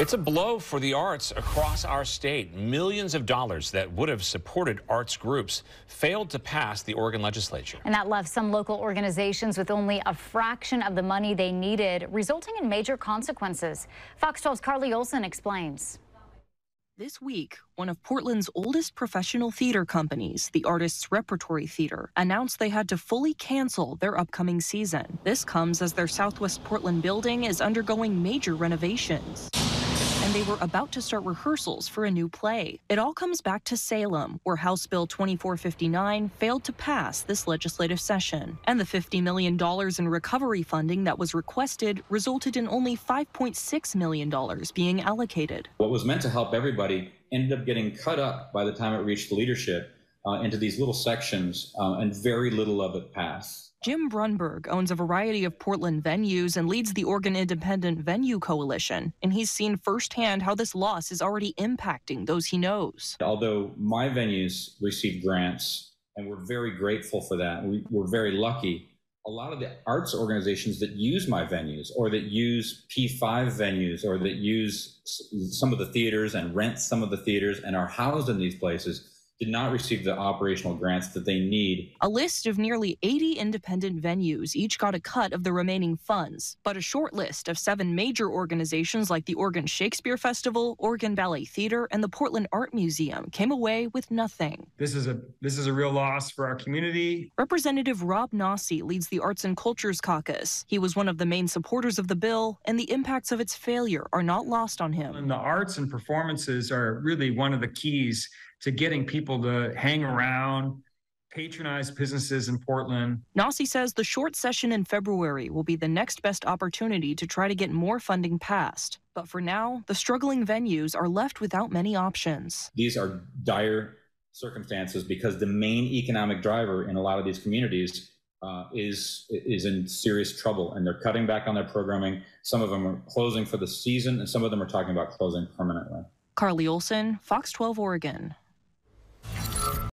It's a blow for the arts across our state. Millions of dollars that would have supported arts groups failed to pass the Oregon legislature. And that left some local organizations with only a fraction of the money they needed, resulting in major consequences. Fox 12's Carly Olson explains. This week, one of Portland's oldest professional theater companies, the Artists Repertory Theater, announced they had to fully cancel their upcoming season. This comes as their Southwest Portland building is undergoing major renovations and they were about to start rehearsals for a new play. It all comes back to Salem, where House Bill 2459 failed to pass this legislative session. And the $50 million in recovery funding that was requested resulted in only $5.6 million being allocated. What was meant to help everybody ended up getting cut up by the time it reached the leadership uh, into these little sections, uh, and very little of it passed. Jim Brunberg owns a variety of Portland venues and leads the Oregon Independent Venue Coalition, and he's seen firsthand how this loss is already impacting those he knows. Although my venues receive grants, and we're very grateful for that, we, we're very lucky. A lot of the arts organizations that use my venues, or that use P5 venues, or that use some of the theaters and rent some of the theaters and are housed in these places, did not receive the operational grants that they need. A list of nearly 80 independent venues each got a cut of the remaining funds, but a short list of seven major organizations like the Oregon Shakespeare Festival, Oregon Ballet Theater, and the Portland Art Museum came away with nothing. This is a this is a real loss for our community. Representative Rob Nosse leads the Arts and Cultures Caucus. He was one of the main supporters of the bill, and the impacts of its failure are not lost on him. And the arts and performances are really one of the keys to getting people to hang around, patronize businesses in Portland. Nosse says the short session in February will be the next best opportunity to try to get more funding passed. But for now, the struggling venues are left without many options. These are dire circumstances because the main economic driver in a lot of these communities uh, is is in serious trouble, and they're cutting back on their programming. Some of them are closing for the season, and some of them are talking about closing permanently. Carly Olson, Fox 12 Oregon.